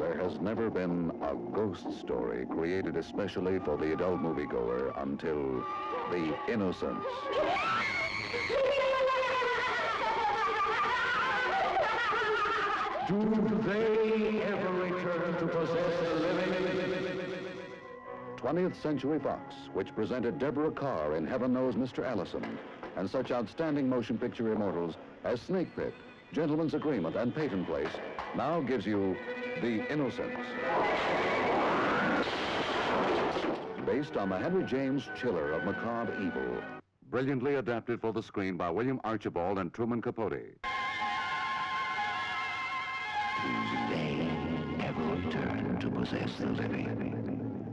There has never been a ghost story created especially for the adult moviegoer until The Innocents. Do they ever return to possess the living? 20th Century Fox, which presented Deborah Kerr in Heaven Knows Mr. Allison, and such outstanding motion picture immortals as Snake Pit, Gentleman's Agreement, and Peyton Place, now gives you The Innocents. Based on the Henry James Chiller of macabre evil, brilliantly adapted for the screen by William Archibald and Truman Capote. They never return to possess the living.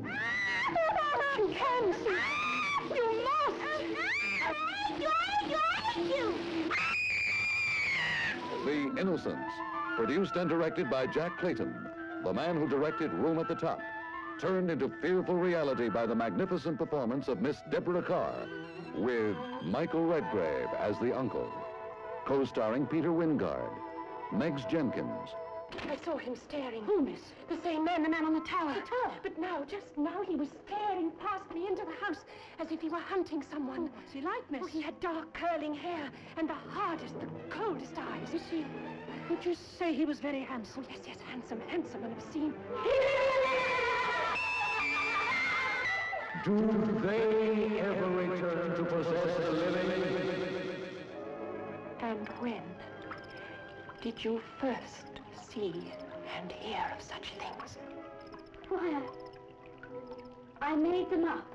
You can see. You must. The Innocents, produced and directed by Jack Clayton, the man who directed Room at the Top, turned into fearful reality by the magnificent performance of Miss Deborah Kerr, with Michael Redgrave as the uncle, co-starring Peter Wyngarde, Megs Jenkins, I saw him staring. Who, miss? The same man, the man on the tower. The tower? But now, just now, he was staring past me into the house as if he were hunting someone. Oh, what's he like, miss? Oh, he had dark curling hair and the hardest, the coldest eyes. Is he... Would you say he was very handsome? Oh, yes, yes, handsome, handsome and obscene. Do they ever return to possess the living? And when did you first see and hear of such things? Why, I made them up.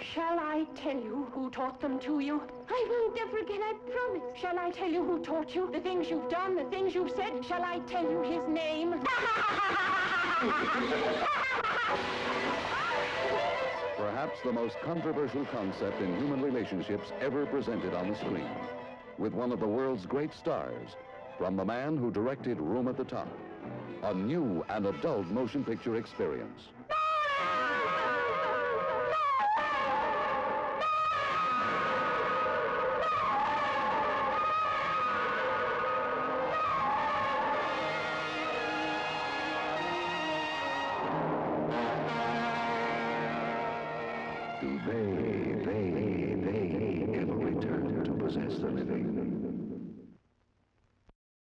Shall I tell you who taught them to you? I won't ever again, I promise. Shall I tell you who taught you? The things you've done, the things you've said? Shall I tell you his name? Perhaps the most controversial concept in human relationships ever presented on the screen. With one of the world's great stars, from the man who directed Room at the Top. A new and adult motion picture experience. Do they, they, possess the living?